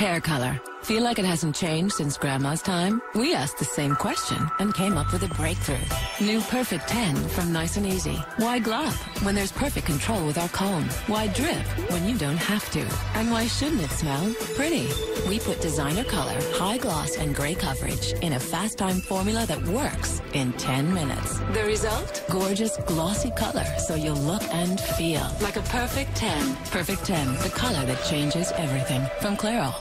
Hair color. Feel like it hasn't changed since Grandma's time? We asked the same question and came up with a breakthrough. New Perfect 10 from Nice and Easy. Why glop when there's perfect control with our comb? Why drip when you don't have to? And why shouldn't it smell pretty? We put designer color, high gloss, and gray coverage in a fast time formula that works in 10 minutes. The result? Gorgeous, glossy color so you'll look and feel like a perfect 10. Perfect 10, the color that changes everything. From Clairol.